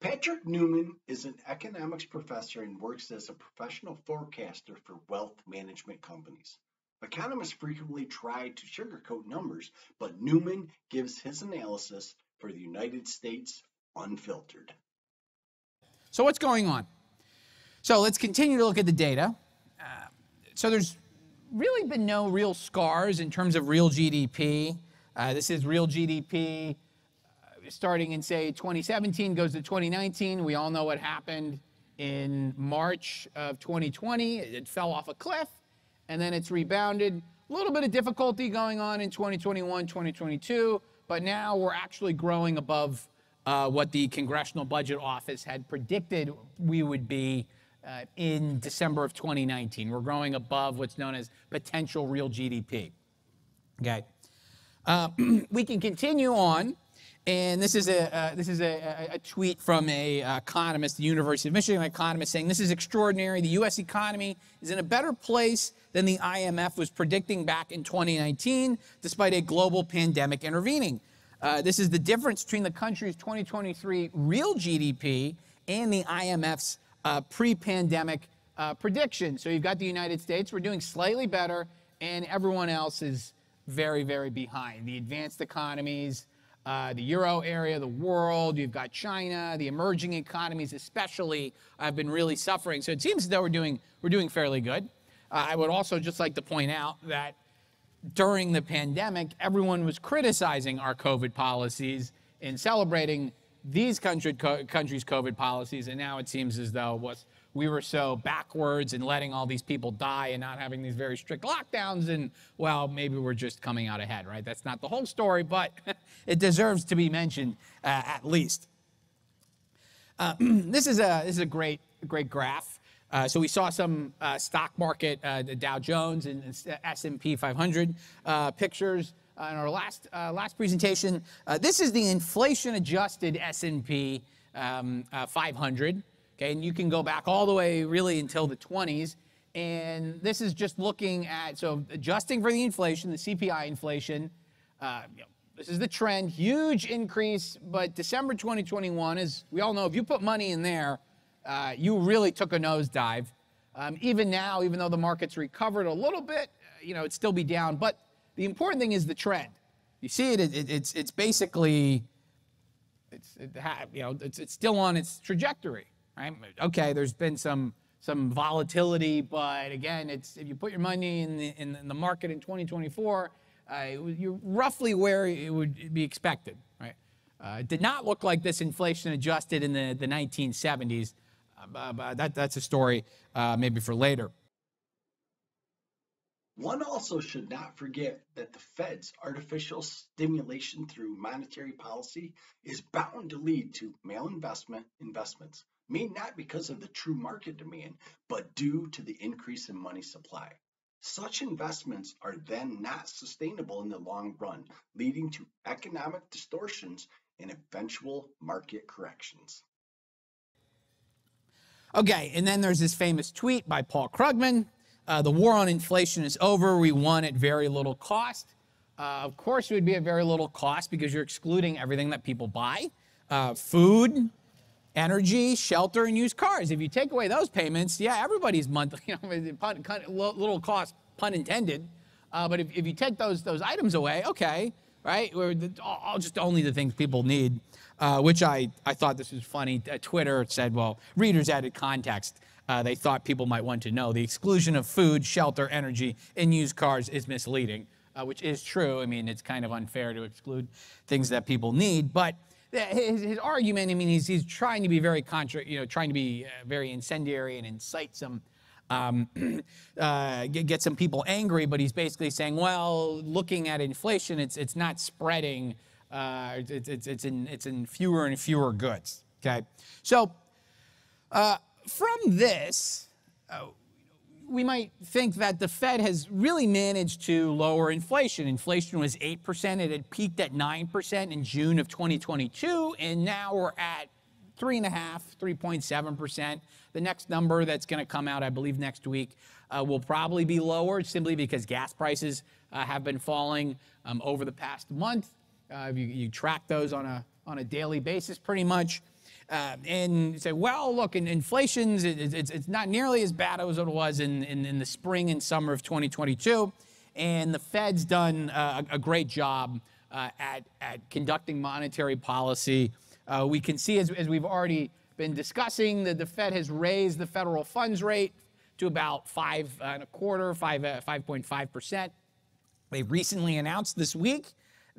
Patrick Newman is an economics professor and works as a professional forecaster for wealth management companies. Economists frequently try to sugarcoat numbers, but Newman gives his analysis for the United States unfiltered. So, what's going on? So, let's continue to look at the data. Uh, so, there's really been no real scars in terms of real GDP. Uh, this is real GDP starting in, say, 2017, goes to 2019. We all know what happened in March of 2020. It fell off a cliff, and then it's rebounded. A little bit of difficulty going on in 2021, 2022, but now we're actually growing above uh, what the Congressional Budget Office had predicted we would be uh, in December of 2019. We're growing above what's known as potential real GDP. Okay. Uh, we can continue on and this is a uh, this is a, a, tweet from a uh, economist, the University of Michigan economist, saying this is extraordinary. The U.S. economy is in a better place than the IMF was predicting back in 2019, despite a global pandemic intervening. Uh, this is the difference between the country's 2023 real GDP and the IMF's uh, pre-pandemic uh, prediction. So you've got the United States, we're doing slightly better, and everyone else is very, very behind. The advanced economies uh, the euro area, the world. You've got China, the emerging economies, especially, have been really suffering. So it seems as though we're doing we're doing fairly good. Uh, I would also just like to point out that during the pandemic, everyone was criticizing our COVID policies and celebrating these country, co- countries' COVID policies, and now it seems as though what's we were so backwards and letting all these people die and not having these very strict lockdowns. And well, maybe we're just coming out ahead, right? That's not the whole story, but it deserves to be mentioned uh, at least. Uh, this is a this is a great great graph. Uh, so we saw some uh, stock market, uh, the Dow Jones and S&P 500 uh, pictures in our last last presentation. this is the inflation-adjusted S&P um, 500. Okay, and you can go back all the way really until the 20s. And this is just looking at, so adjusting for the inflation, the CPI inflation, uh, you know, this is the trend, huge increase, but December 2021, as we all know, if you put money in there, uh, you really took a nosedive. Um, even now, even though the market's recovered a little bit, uh, you know, it'd still be down. But the important thing is the trend. You see it, it it's, it's basically, it's, it, you know, it's, it's still on its trajectory right? Okay, there's been some some volatility, but again, it's if you put your money in the, in the market in 2024, uh, you're roughly where it would be expected, right? Uh, it did not look like this inflation adjusted in the, the 1970s. Uh, but that, that's a story uh, maybe for later. One also should not forget that the Fed's artificial stimulation through monetary policy is bound to lead to malinvestment investments made not because of the true market demand, but due to the increase in money supply. Such investments are then not sustainable in the long run, leading to economic distortions and eventual market corrections. Okay, and then there's this famous tweet by Paul Krugman uh, The war on inflation is over. We won at very little cost. Uh, of course, it would be at very little cost because you're excluding everything that people buy uh, food, energy, shelter, and used cars. If you take away those payments, yeah, everybody's monthly, you know, pun, pun, little cost, pun intended. Uh, but if, if you take those those items away, okay, right? all just only the things people need, uh, which I, I thought this was funny. Uh, Twitter said, well, readers added context. Uh, they thought people might want to know. The exclusion of food, shelter, energy, and used cars is misleading, uh, which is true. I mean, it's kind of unfair to exclude things that people need, but his, his argument, I mean, he's, he's trying to be very contra, you know, trying to be uh, very incendiary and incite some, um, uh, get, some people angry, but he's basically saying, well, looking at inflation, it's, it's not spreading, uh, it's, it's, it's, in, it's in fewer and fewer goods, okay? So uh, from this, uh, we might think that the Fed has really managed to lower inflation. Inflation was 8%. It had peaked at 9% in June of 2022, and now we're at 3.5%, 3.7%. The next number that's going to come out, I believe, next week uh, will probably be lower simply because gas prices uh, have been falling um, over the past month. Uh, you, you track those on a, on a daily basis pretty much. Uh, and you say, well, look, in, inflation's it, it's, it's not nearly as bad as it was in, in, in the spring and summer of 2022. And the Fed's done uh, a great job uh, at, at conducting monetary policy. Uh, we can see, as, as we've already been discussing, that the Fed has raised the federal funds rate to about five and a quarter, five, 5.5%. Uh, they recently announced this week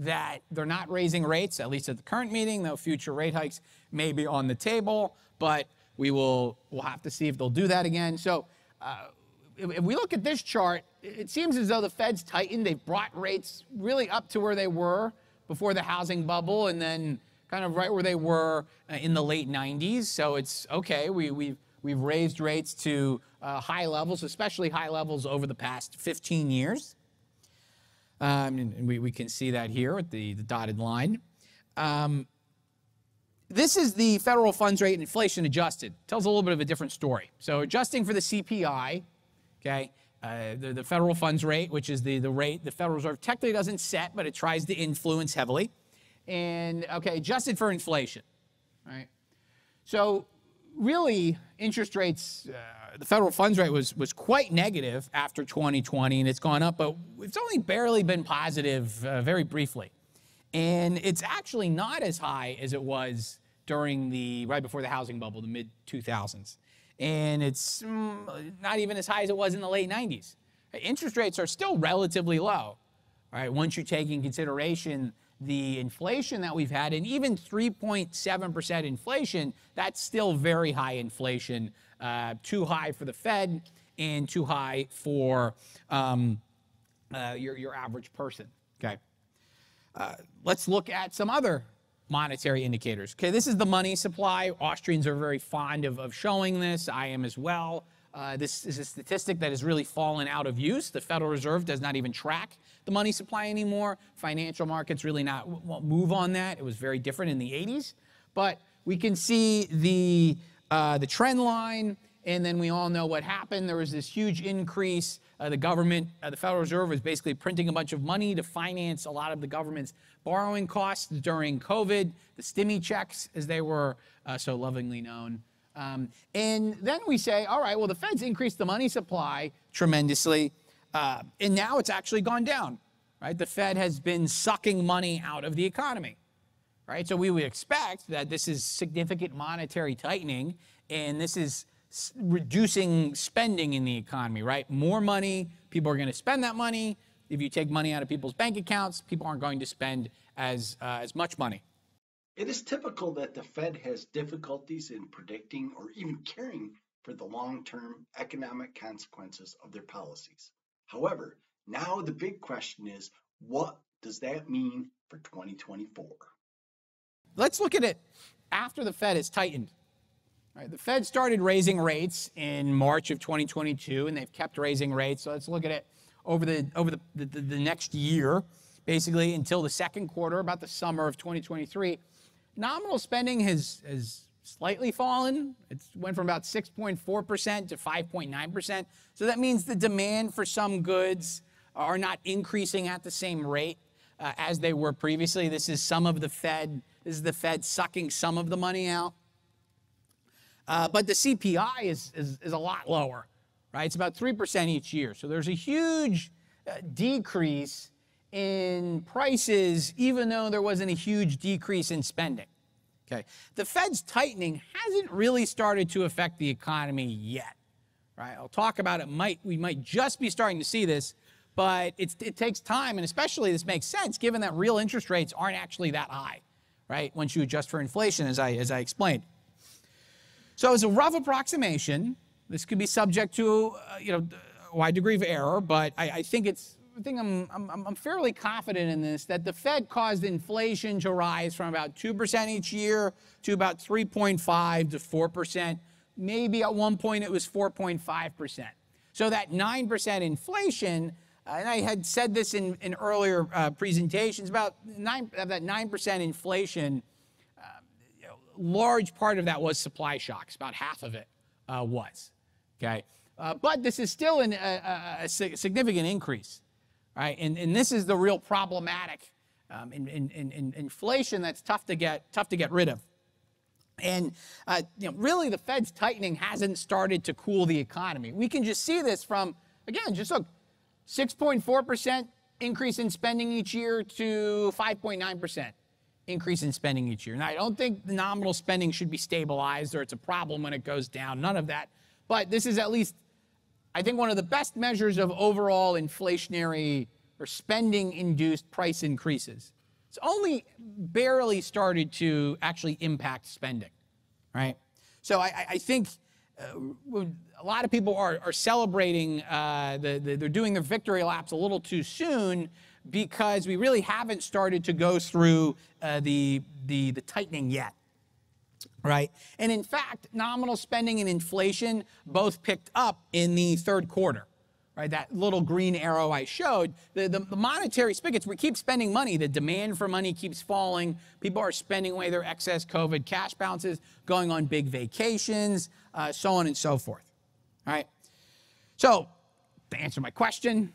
that they're not raising rates, at least at the current meeting, though future rate hikes may be on the table, but we will we'll have to see if they'll do that again. So uh, if, if we look at this chart, it seems as though the Fed's tightened. They've brought rates really up to where they were before the housing bubble and then kind of right where they were uh, in the late 90s. So it's okay. We, we've, we've raised rates to uh, high levels, especially high levels over the past 15 years. Um, and we, we can see that here with the, the dotted line. Um, this is the federal funds rate inflation adjusted. Tells a little bit of a different story. So adjusting for the CPI, okay, uh, the, the federal funds rate, which is the, the rate the Federal Reserve technically doesn't set, but it tries to influence heavily. And, okay, adjusted for inflation, right? So really, interest rates, uh, the federal funds rate was, was quite negative after 2020, and it's gone up, but it's only barely been positive uh, very briefly. And it's actually not as high as it was during the, right before the housing bubble, the mid 2000s. And it's mm, not even as high as it was in the late 90s. Interest rates are still relatively low, right? Once you take in consideration the inflation that we've had, and even 3.7% inflation, that's still very high inflation, uh, too high for the Fed and too high for um, uh, your, your average person. Okay. Uh, let's look at some other monetary indicators. Okay, this is the money supply. Austrians are very fond of, of showing this. I am as well. Uh, this is a statistic that has really fallen out of use. The Federal Reserve does not even track the money supply anymore. Financial markets really not won't move on that. It was very different in the 80s, but we can see the uh, the trend line, and then we all know what happened. There was this huge increase. Uh, the government, uh, the Federal Reserve, was basically printing a bunch of money to finance a lot of the government's borrowing costs during COVID, the stimmy checks, as they were uh, so lovingly known. Um, and then we say, all right, well, the Fed's increased the money supply tremendously, uh, and now it's actually gone down, right? The Fed has been sucking money out of the economy, right? So we would expect that this is significant monetary tightening, and this is reducing spending in the economy, right? More money, people are going to spend that money. If you take money out of people's bank accounts, people aren't going to spend as, uh, as much money. It is typical that the Fed has difficulties in predicting or even caring for the long-term economic consequences of their policies. However, now the big question is, what does that mean for 2024? Let's look at it after the Fed has tightened. Right, the Fed started raising rates in March of 2022, and they've kept raising rates. So let's look at it over the over the, the, the next year, basically until the second quarter, about the summer of 2023 nominal spending has, has slightly fallen. It went from about 6.4% to 5.9%. So that means the demand for some goods are not increasing at the same rate uh, as they were previously. This is some of the Fed, this is the Fed sucking some of the money out. Uh, but the CPI is, is, is, a lot lower, right? It's about 3% each year. So there's a huge uh, decrease in prices, even though there wasn't a huge decrease in spending. Okay. The Fed's tightening hasn't really started to affect the economy yet. Right? I'll talk about it. Might we might just be starting to see this, but it takes time, and especially this makes sense given that real interest rates aren't actually that high, right? Once you adjust for inflation, as I as I explained. So, as a rough approximation, this could be subject to uh, you know a wide degree of error, but I, I think it's think I'm, I'm, I'm fairly confident in this that the Fed caused inflation to rise from about 2% each year to about 3.5 to 4%. Maybe at one point it was 4.5%. So that 9% inflation, and I had said this in, in earlier uh, presentations, about nine, that 9% inflation, uh, you know, large part of that was supply shocks. About half of it uh, was. Okay. Uh, but this is still an, a, a significant increase right? And, and this is the real problematic um, in, in, in, inflation that's tough to get tough to get rid of. And uh, you know, really, the Fed's tightening hasn't started to cool the economy. We can just see this from, again, just look 6.4% increase in spending each year to 5.9% increase in spending each year. Now, I don't think the nominal spending should be stabilized or it's a problem when it goes down, none of that. But this is at least, I think, one of the best measures of overall inflationary or spending induced price increases. It's only barely started to actually impact spending, right? So I, I think uh, a lot of people are, are celebrating, uh, the, the, they're doing their victory laps a little too soon because we really haven't started to go through uh, the, the, the tightening yet. Right. And in fact, nominal spending and inflation both picked up in the third quarter right? That little green arrow I showed, the, the, the, monetary spigots, we keep spending money. The demand for money keeps falling. People are spending away their excess COVID cash balances, going on big vacations, uh, so on and so forth. All right. So, to answer my question,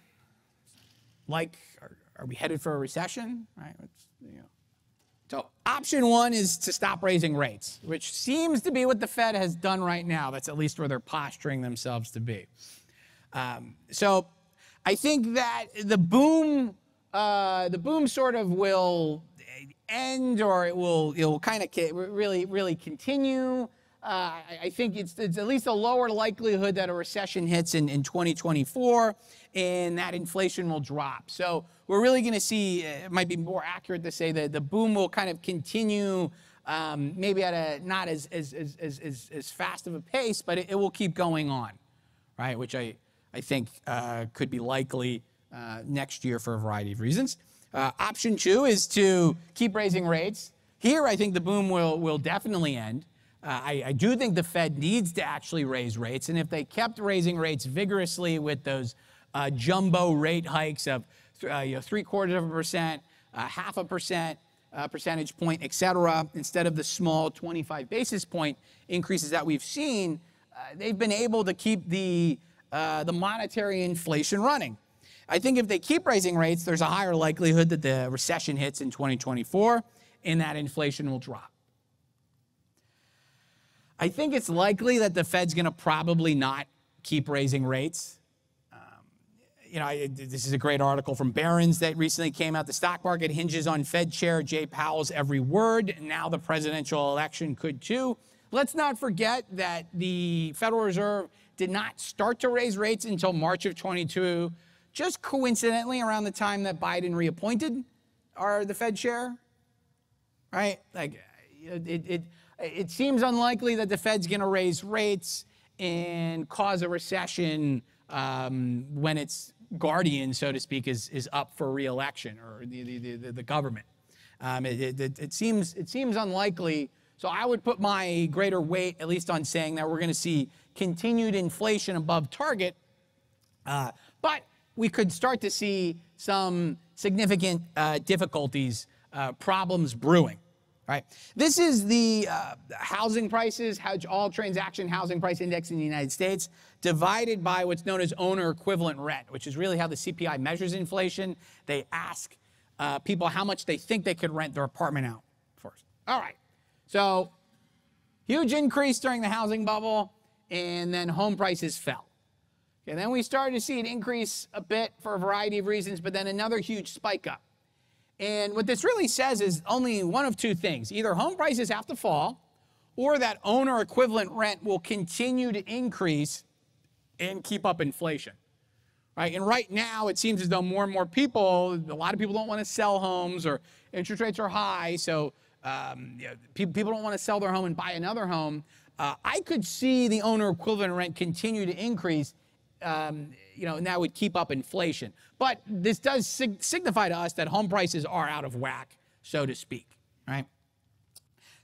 like, are, are we headed for a recession? Right. You know. So, option one is to stop raising rates, which seems to be what the Fed has done right now. That's at least where they're posturing themselves to be. Um, so I think that the boom, uh, the boom sort of will end or it will, it will kind of really, really continue. Uh, I think it's, it's, at least a lower likelihood that a recession hits in, in 2024 and that inflation will drop. So we're really going to see, it might be more accurate to say that the boom will kind of continue um, maybe at a not as, as, as, as, as fast of a pace, but it, it will keep going on, right? Which I, I think uh, could be likely uh, next year for a variety of reasons. Uh, option two is to keep raising rates. Here, I think the boom will, will definitely end. Uh, I, I, do think the Fed needs to actually raise rates. And if they kept raising rates vigorously with those uh, jumbo rate hikes of uh, you know, three quarters of a percent, half a percent, percentage point, et cetera, instead of the small 25 basis point increases that we've seen, they've been able to keep the uh, the monetary inflation running. I think if they keep raising rates, there's a higher likelihood that the recession hits in 2024 and that inflation will drop. I think it's likely that the Fed's going to probably not keep raising rates. Um, you know, I, this is a great article from Barron's that recently came out. The stock market hinges on Fed Chair Jay Powell's every word. Now the presidential election could too. Let's not forget that the Federal Reserve did not start to raise rates until March of 22, just coincidentally around the time that Biden reappointed our the Fed chair. Right? Like it, it, it seems unlikely that the Fed's going to raise rates and cause a recession um, when its guardian, so to speak, is, is up for reelection or the, the, the, the government. Um, it, it, it, seems, it seems unlikely. So I would put my greater weight, at least on saying that we're going to see continued inflation above target. Uh, but we could start to see some significant uh, difficulties, uh, problems brewing. Right. This is the uh, housing prices, all transaction housing price index in the United States, divided by what's known as owner equivalent rent, which is really how the CPI measures inflation. They ask uh, people how much they think they could rent their apartment out first. All right. So, huge increase during the housing bubble and then home prices fell. And then we started to see it increase a bit for a variety of reasons, but then another huge spike up. And what this really says is only one of two things either home prices have to fall, or that owner equivalent rent will continue to increase and keep up inflation. Right? And right now, it seems as though more and more people, a lot of people don't want to sell homes or interest rates are high. So um, you know, people don't want to sell their home and buy another home. Uh, I could see the owner equivalent rent continue to increase, um, you know, and that would keep up inflation. But this does sig- signify to us that home prices are out of whack, so to speak, right?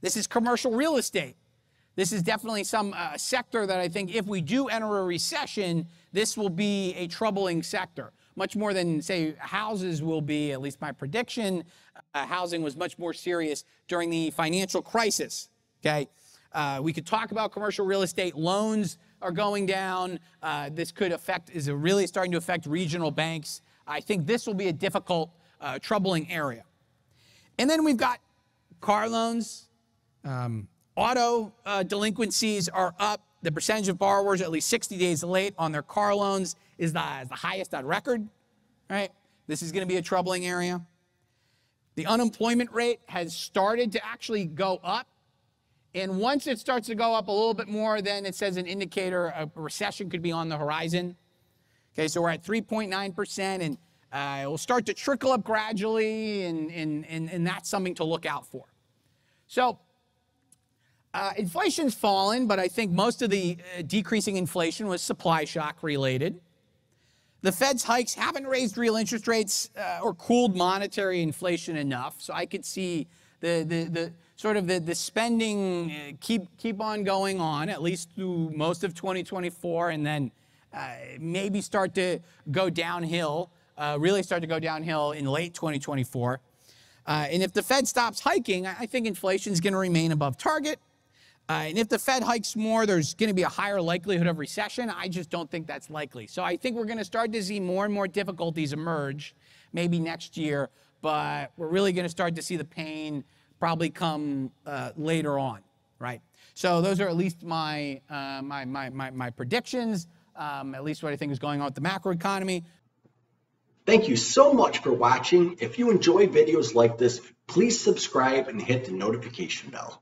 This is commercial real estate. This is definitely some uh, sector that I think if we do enter a recession, this will be a troubling sector. Much more than, say, houses will be, at least my prediction. Uh, housing was much more serious during the financial crisis, okay? Uh, we could talk about commercial real estate. Loans are going down. Uh, this could affect, is really starting to affect regional banks. I think this will be a difficult, uh, troubling area. And then we've got car loans, um, Auto uh, delinquencies are up. The percentage of borrowers at least 60 days late on their car loans is the, is the highest on record, right? This is going to be a troubling area. The unemployment rate has started to actually go up. And once it starts to go up a little bit more, then it says an indicator a recession could be on the horizon. Okay, so we're at 3.9%, and uh, it will start to trickle up gradually, and, and, and, and that's something to look out for. So, uh, inflation's fallen, but I think most of the uh, decreasing inflation was supply shock related. The Fed's hikes haven't raised real interest rates uh, or cooled monetary inflation enough, so I could see the, the, the sort of the, the spending uh, keep, keep on going on, at least through most of 2024, and then uh, maybe start to go downhill, uh, really start to go downhill in late 2024. Uh, and if the Fed stops hiking, I think inflation is going to remain above target. Uh, and if the Fed hikes more, there's going to be a higher likelihood of recession. I just don't think that's likely. So I think we're going to start to see more and more difficulties emerge maybe next year, but we're really going to start to see the pain probably come uh, later on, right? So those are at least my, uh, my, my, my, my, predictions, um, at least what I think is going on with the macroeconomy. Thank you so much for watching. If you enjoy videos like this, please subscribe and hit the notification bell.